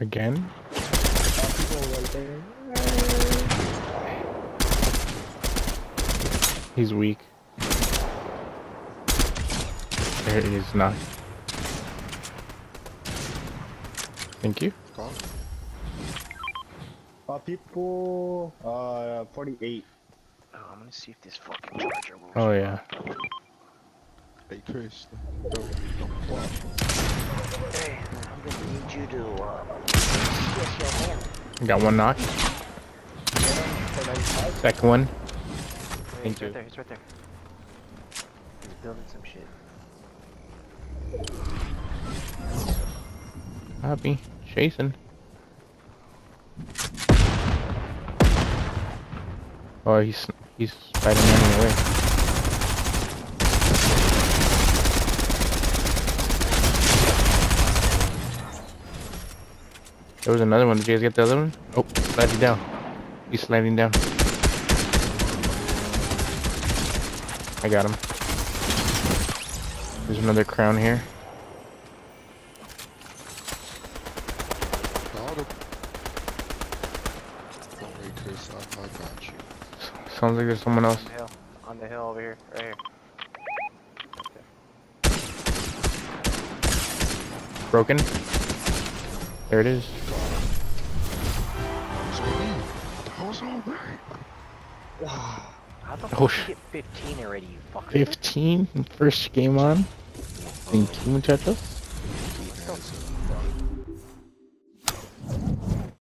Again? He's weak. There he is not. Thank you. Gone. Uh, people, uh, 48. Oh, I'm gonna see if this fucking charger will. Oh yeah. Hey Chris, don't, don't flop. Hey, I'm gonna need you to, uh, your hand. Got one knock. Second one. Wait, Thank he's you. right there, he's right there. He's building some shit. Happy. Chasing. Oh, he's he's fighting running There was another one. Did you guys get the other one? Oh, sliding down. He's sliding down. I got him. There's another crown here. Got him. Don't worry Chris, I, I got you. Sounds like there's someone else. On the hill. On the hill over here. Right here. Broken. There it is. How the fuck oh, did you get 15 already, you fucker? 15? First game on? Thank you, much at us?